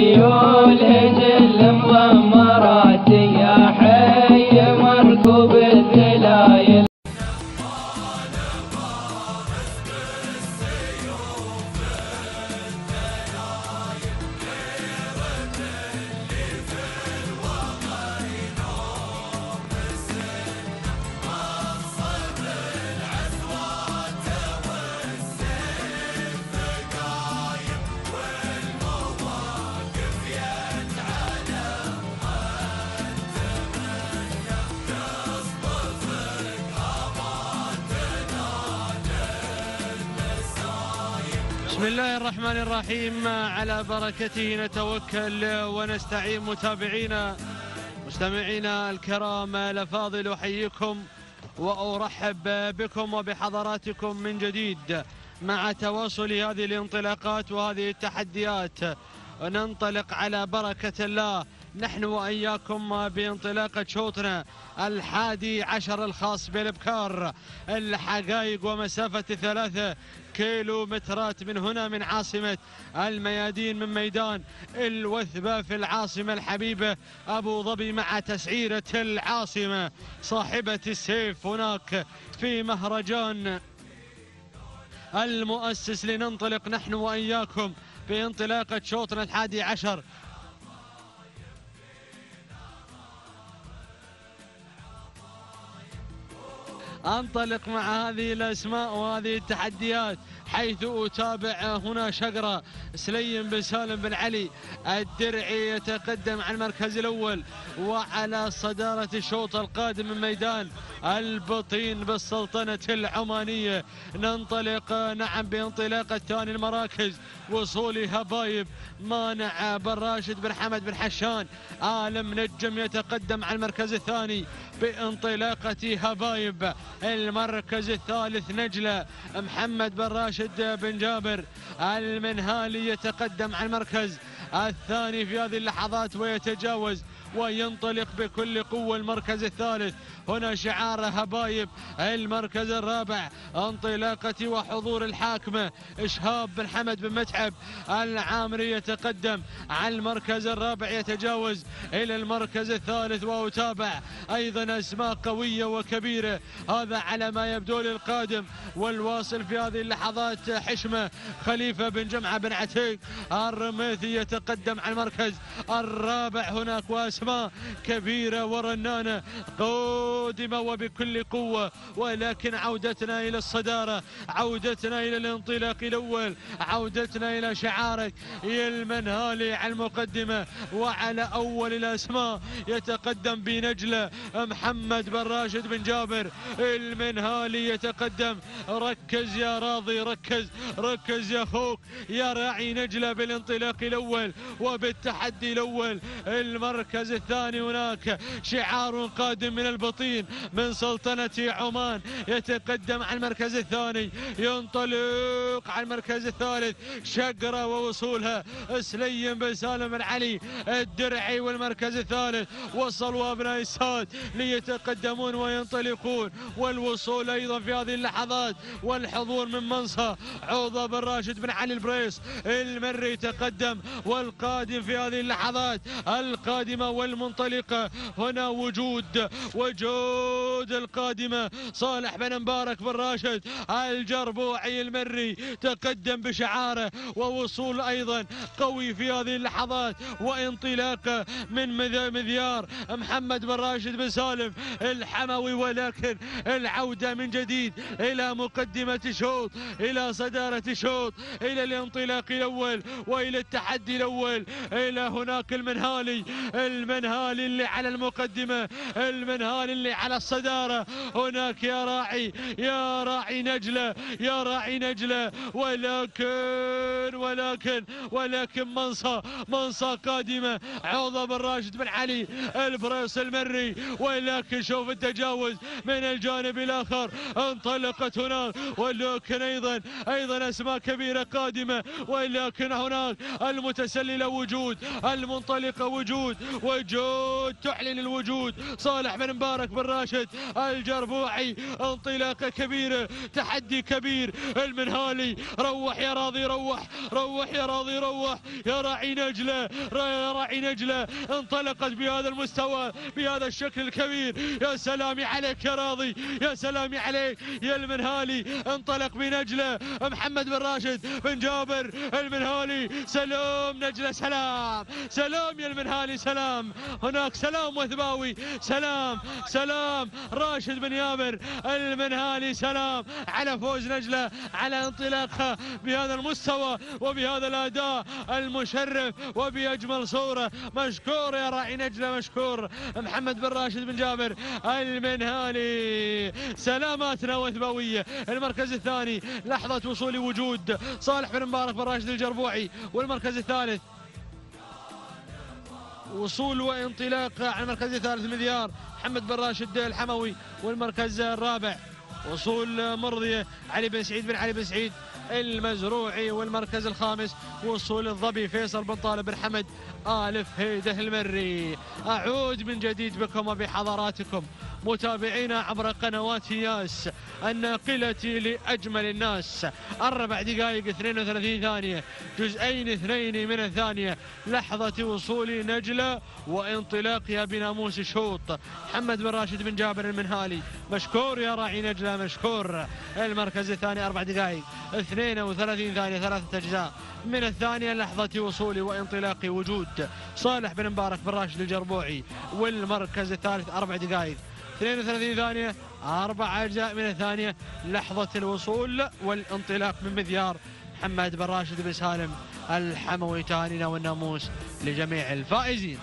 Señor. بسم الله الرحمن الرحيم. على بركته نتوكل ونستعين متابعينا مستمعينا الكرام. الافاضل أحييكم وأرحب بكم وبحضراتكم من جديد. مع تواصل هذه الانطلاقات وهذه التحديات ننطلق على بركة الله. نحن وإياكم بانطلاقه شوطنا الحادي عشر الخاص بالابكار الحقائق ومسافة ثلاثة كيلو مترات من هنا من عاصمة الميادين من ميدان. الوثبة في العاصمة الحبيبة أبو ظبي مع تسعيرة العاصمة. صاحبة السيف هناك في مهرجان. المؤسس لننطلق نحن وإياكم بانطلاقة شوطنا الحادي عشر. أنطلق مع هذه الأسماء وهذه التحديات حيث أتابع هنا شقرة سليم بن سالم بن علي. الدرعي يتقدم على المركز الأول وعلى صدارة الشوط القادم من ميدان البطين بالسلطنة العمانية. ننطلق نعم بانطلاقه ثاني المراكز. وصول هبايب مانع بن راشد بن حمد بن حشان. عالم نجم يتقدم على المركز الثاني بانطلاقة هبايب. المركز الثالث نجلة محمد بن راشد بن جابر. المنهالي يتقدم على المركز الثاني في هذه اللحظات ويتجاوز. وينطلق بكل قوة المركز الثالث. هنا شعار هبايب المركز الرابع. انطلاقة وحضور الحاكمة. إشهاب بن حمد بن متعب. العامري يتقدم. على المركز الرابع يتجاوز إلى المركز الثالث وأتابع. أيضا أسماء قوية وكبيرة. هذا على ما يبدو للقادم. والواصل في هذه اللحظات حشمة. خليفة بن جمعة بن عتيق. الرميثي يتقدم على المركز الرابع. هناك وأسماء كبيرة ورنانة قادمة وبكل قوة. ولكن عودتنا إلى الصدارة عودتنا إلى الانطلاق الأول عودتنا إلى شعارك المنهالي على المقدمة. وعلى أول الأسماء يتقدم بنجلة محمد بن راشد بن جابر. المنهالي يتقدم. ركز يا راضي ركز ركز يا أخوك يا راعي نجلة بالانطلاق الأول وبالتحدي الأول. المركز الثاني هناك. شعار قادم من البطين من سلطنة عمان. يتقدم على المركز الثاني. ينطلق على المركز الثالث. شقرة ووصولها. سليم بن سالم بن علي الدرعي والمركز الثالث. وصلوا أبناء الساد ليتقدمون وينطلقون. والوصول أيضا في هذه اللحظات. والحضور من منصة. عوضة بن راشد بن علي البريس. المري تقدم. والقادم في هذه اللحظات. القادمة والمنطلقة هنا وجود وجود القادمة. صالح بن مبارك بن راشد الجربوعي المري تقدم بشعاره ووصول أيضا قوي في هذه اللحظات وانطلاقه من مذ- مذيار محمد بن راشد بن سالم الحموي. ولكن العودة من جديد إلى مقدمة شوط إلى صدارة شوط إلى الانطلاق الأول وإلى التحدي الأول إلى هناك المنهالي المنهالي اللي على المقدمة المنهالي اللي على الصدارة. هناك يا راعي يا راعي نجلة يا راعي نجلة. ولكن ولكن ولكن منصة منصة قادمة. عوضة بن راشد بن علي البريس المري. ولكن شوف التجاوز من الجانب الآخر. انطلقت هناك ولكن أيضا أيضا أسماء كبيرة قادمة. ولكن هناك المتسللة وجود المنطلقة وجود. وجود تعلن الوجود. صالح بن مبارك بن راشد الجربوعي انطلاقة كبيرة تحدي كبير. المنهالي روح يا راضي روح روح يا راضي روح. يا راعي نجلة يا راعي نجلة. انطلقت بهذا المستوى بهذا الشكل الكبير. يا سلامي عليك يا راضي يا سلامي عليك. يا المنهالي انطلق بنجلة. محمد بن راشد بن جابر المنهالي سلام نجلة سلام. سلام يا المنهالي سلام. هناك سلام وثباوي. سلام سلام. راشد بن يامر المنهالي سلام. على فوز نجلة على انطلاقها بهذا المستوى وبهذا الأداء المشرف وبأجمل صورة. مشكور يا راعي نجلة مشكور. محمد بن راشد بن جابر المنهالي. سلاماتنا وثبوية المركز الثاني لحظة وصول وجود صالح بن مبارك بن راشد الجربوعي. والمركز الثالث وصول وانطلاق على المركز الثالث مذيار محمد بن راشد الحموي والمركز الرابع. وصول مرضية علي بن سعيد بن علي بن سعيد المزروعي والمركز الخامس. وصول الظبي فيصل بن طالب بن حمد. آلف هيده المري. أعود من جديد بكم وبحضراتكم. متابعينا عبر قنوات ياس الناقلة لأجمل الناس. أربع دقائق 32 ثانية. جزئين اثنين من الثانية. لحظة وصول نجلة وانطلاقها بناموس شوط. محمد بن راشد بن جابر المنهالي. مشكور يا راعي نجلة مشكور. المركز الثاني أربع دقائق. 32 ثانية ثلاثة أجزاء. من الثانية لحظة وصول وانطلاق وجود صالح بن مبارك بن راشد الجربوعي والمركز الثالث أربع دقائق. 32 ثانية أربع أجزاء من الثانية لحظة الوصول والانطلاق من مذيار محمد بن راشد بن سالم الحموي تهانينا والناموس لجميع الفائزين.